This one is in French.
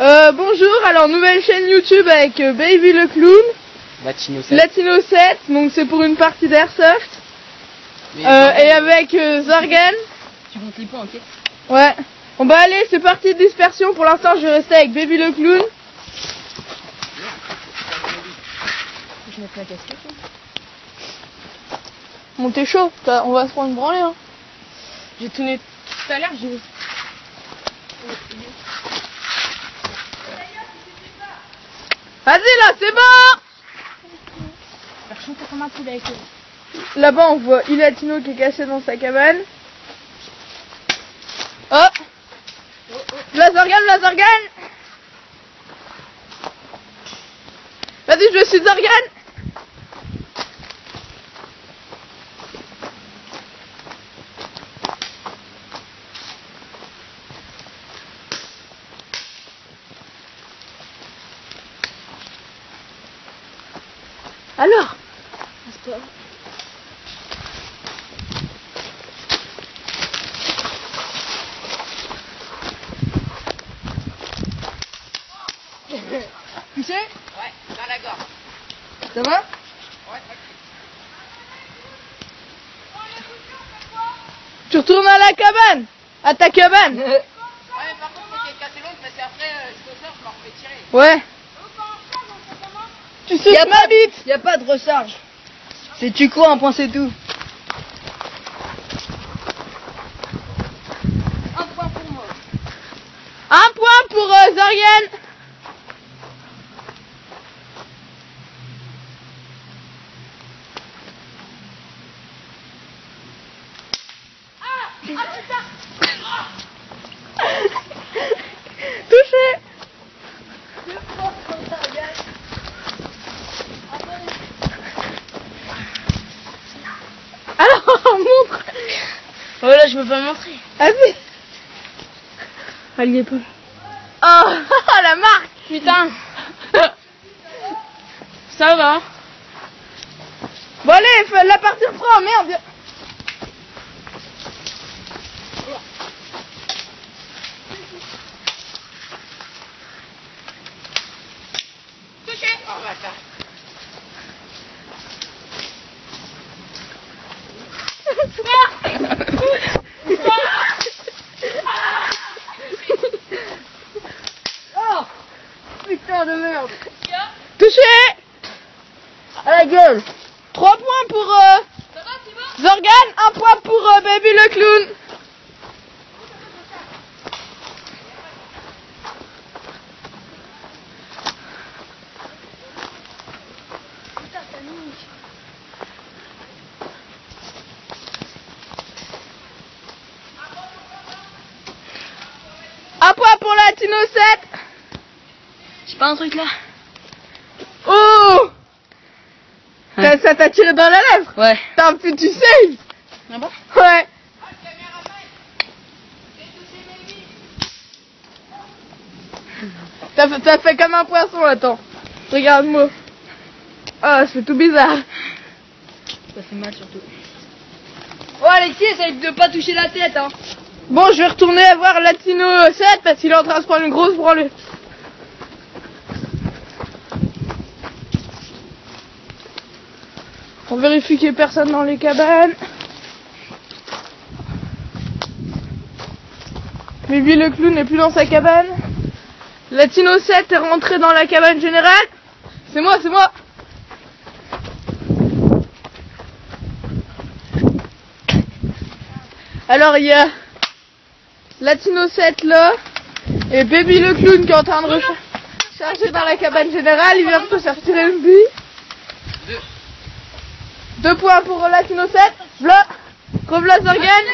Euh, bonjour, alors nouvelle chaîne YouTube avec euh, Baby le clown, Latino 7. Latino 7, donc c'est pour une partie d'airsoft, euh, et avec euh, Zorgan. Tu comptes les points, ok Ouais. Bon bah allez, c'est parti de dispersion, pour l'instant je vais rester avec Baby le clown. Je mets la casquette. Bon t'es chaud, t'as- on va se prendre une branlée hein. J'ai tourné tout à l'heure, j'ai... Vas-y là, c'est bon. Là-bas, on voit Ilatino qui est caché dans sa cabane. Oh La Zorgan, la Zorgan Vas-y, je suis Zorgan Alors Tu sais Ouais, dans la gorge. Ça va Ouais, Tu retournes à la cabane À ta cabane Ouais, par contre, qu'il casser l'autre parce qu'après, euh, je peux faire, je m'en refais tirer. Ouais. Tu sais ma bite Y a pas de recharge. C'est tu cours un point c'est tout. Un point pour moi. Un point pour euh, Zorian Touché Alors, montre Voilà, je peux pas montrer. Vas-y Elle y est pas. Oh, la marque Putain. Ça va. Bon allez, la partie reprend, merde Touché Oh, bâtard. Oh Putain de merde. Touché À la gueule. 3 points pour euh, Zorgan, 1 point pour euh, Baby le clown. Un point pour Latino 7. J'ai pas un truc là Oh Ça- Ça t'a tiré dans la lèvre Ouais. T'as un petit save Ah bon? Ouais T'as fait, t'as fait comme un poisson, attends. Regarde-moi. Ah, c'est tout bizarre. Ça fait mal surtout. Oh Alexis, essaye de pas toucher la tête hein. Bon, je vais retourner voir Latino 7 parce qu'il est en train de se prendre une grosse branlée. On vérifie qu'il n'y ait personne dans les cabanes. Mais lui, le clown n'est plus dans sa cabane. Latino 7 est rentré dans la cabane générale. C'est moi, c'est moi. Alors, il y a Latino 7 là. Et Baby le clown qui est en train de rechercher dans la cabane générale. Il vient de se faire tirer une bille. Deux. Points pour Latino 7. V'là. Rev'là Zorgan.